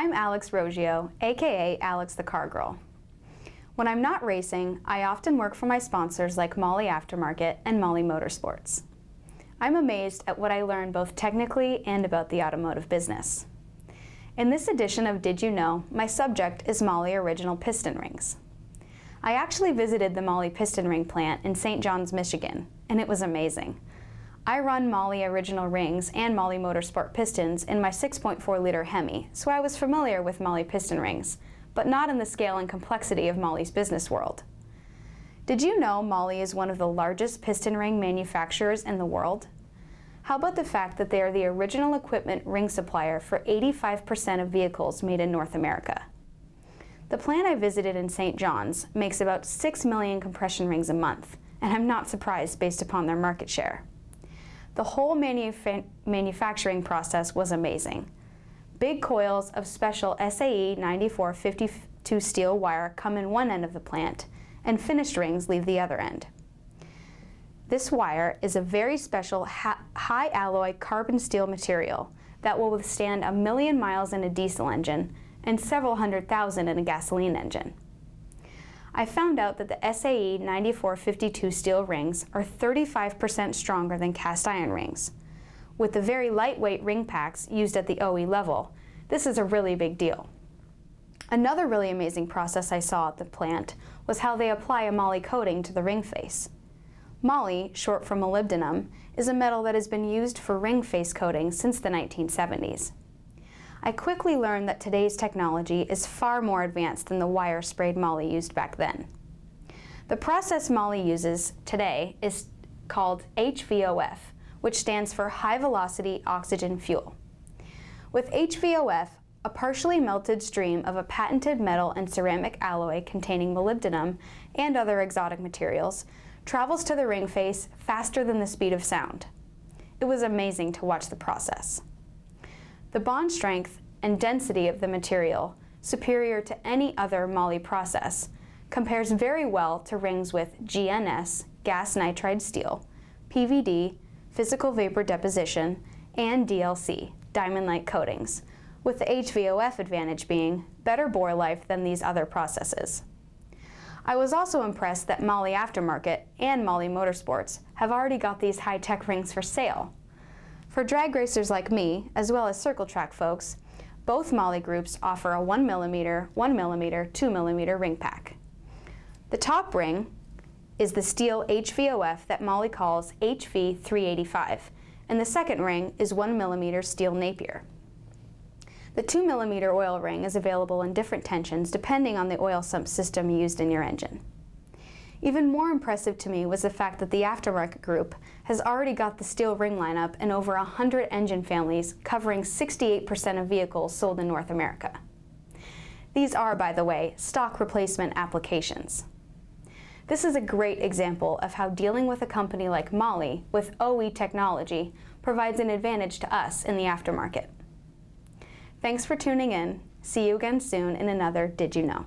I'm Alex Rogeo, aka Alex the Car Girl. When I'm not racing, I often work for my sponsors like Mahle Aftermarket and Mahle Motorsports. I'm amazed at what I learn both technically and about the automotive business. In this edition of Did You Know, my subject is Mahle Original Piston Rings. I actually visited the Mahle Piston Ring plant in St. John's, Michigan, and it was amazing. I run Mahle Original Rings and Mahle Motorsport Pistons in my 6.4 liter Hemi, so I was familiar with Mahle Piston Rings, but not in the scale and complexity of Mahle's business world. Did you know Mahle is one of the largest piston ring manufacturers in the world? How about the fact that they are the original equipment ring supplier for 85% of vehicles made in North America? The plant I visited in St. John's makes about 6 million compression rings a month, and I'm not surprised based upon their market share. The whole manufacturing process was amazing. Big coils of special SAE 9452 steel wire come in one end of the plant, and finished rings leave the other end. This wire is a very special high alloy carbon steel material that will withstand a million miles in a diesel engine and several hundred thousand in a gasoline engine. I found out that the SAE 9452 steel rings are 35% stronger than cast iron rings. With the very lightweight ring packs used at the OE level, this is a really big deal. Another really amazing process I saw at the plant was how they apply a moly coating to the ring face. Moly, short for molybdenum, is a metal that has been used for ring face coating since the 1970s. I quickly learned that today's technology is far more advanced than the wire sprayed moly used back then. The process Mahle uses today is called HVOF, which stands for High Velocity Oxygen Fuel. With HVOF, a partially melted stream of a patented metal and ceramic alloy containing molybdenum and other exotic materials travels to the ring face faster than the speed of sound. It was amazing to watch the process. The bond strength and density of the material, superior to any other Mahle process, compares very well to rings with GNS, gas nitride steel, PVD, physical vapor deposition, and DLC, diamond-like coatings, with the HVOF advantage being better bore life than these other processes. I was also impressed that Mahle Aftermarket and Mahle Motorsports have already got these high-tech rings for sale. For drag racers like me, as well as circle track folks, both Mahle groups offer a 1mm, 1mm, 2mm ring pack. The top ring is the steel HVOF that Mahle calls HV385, and the second ring is 1mm steel Napier. The 2mm oil ring is available in different tensions depending on the oil sump system used in your engine. Even more impressive to me was the fact that the aftermarket group has already got the steel ring lineup in over 100 engine families covering 68% of vehicles sold in North America. These are, by the way, stock replacement applications. This is a great example of how dealing with a company like Mahle with OE technology provides an advantage to us in the aftermarket. Thanks for tuning in. See you again soon in another Did You Know?